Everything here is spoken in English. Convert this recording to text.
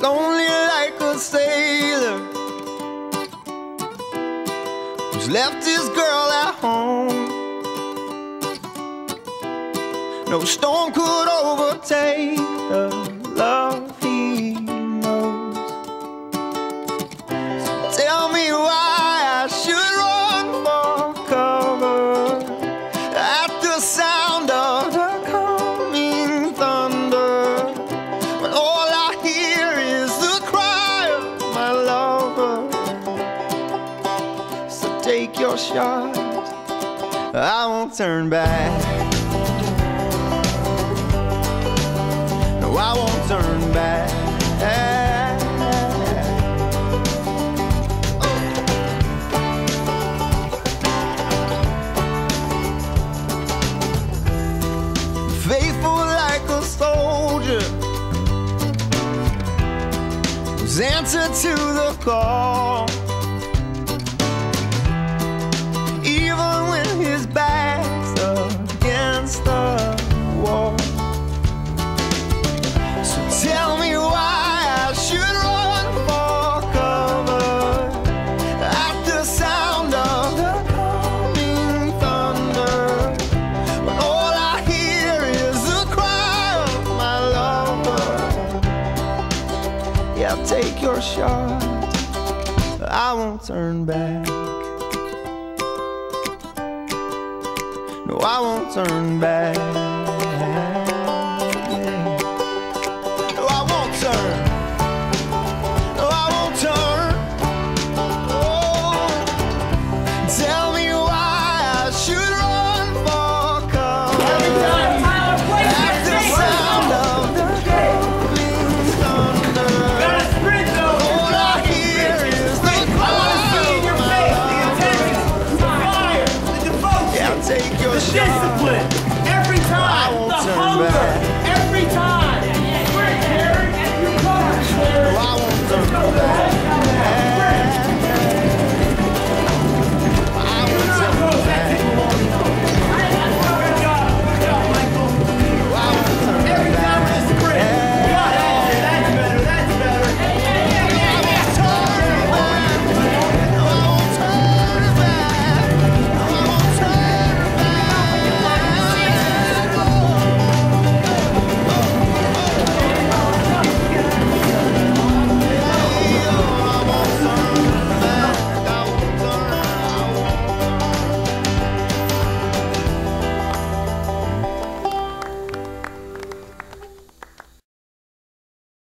lonely like a sailor who's left his girl at home. No storm could overtake the love he knows. So tell me why. Shot, I won't turn back. No, I won't turn back. Faithful like a soldier who's answer to the call. Yeah, take your shot. I won't turn back. No, I won't turn back. every time.